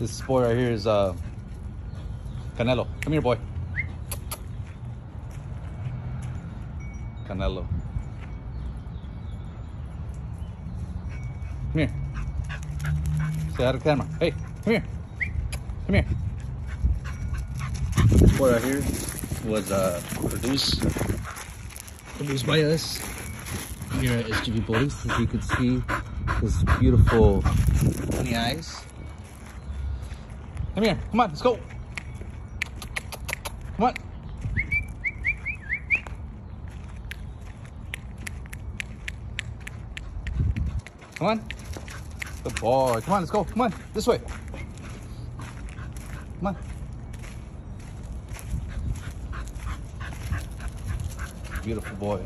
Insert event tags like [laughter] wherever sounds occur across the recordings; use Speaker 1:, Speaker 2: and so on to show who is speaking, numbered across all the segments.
Speaker 1: This boy right here is uh, Canelo. Come here, boy. Canelo. Come here. Hi to the camera. Hey, come here. Come here. This boy right here was uh, produced produced by us here at SGV Bullies. As you can see, his beautiful funny eyes. Come here. Come on, let's go. Come on. Come on. Good boy. Come on, let's go. Come on. This way. Come on. Beautiful boy.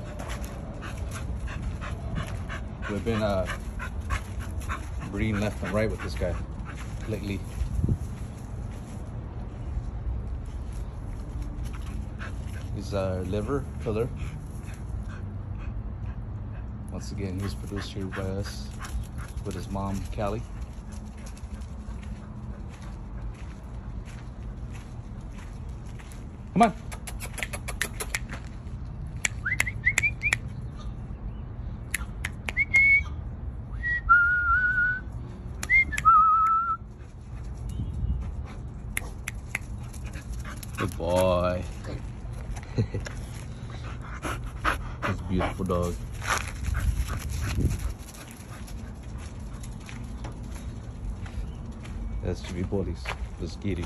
Speaker 1: We've been uh, breeding left and right with this guy lately. He's our uh, liver killer. Once again, he was produced here by us with his mom, Callie. Come on. Good boy. [laughs] That's a beautiful dog. That's to be police. Let's.